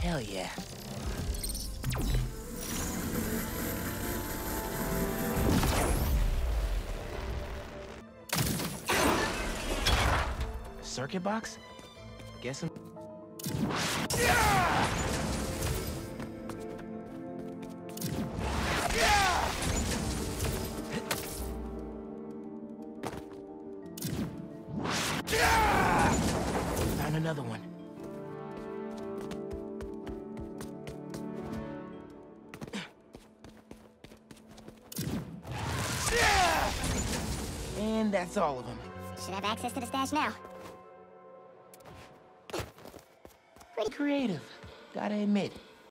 Hell yeah. Circuit box? Guess I'm... Found another one. And that's all of them. Should have access to the stash now. Pretty creative, gotta admit.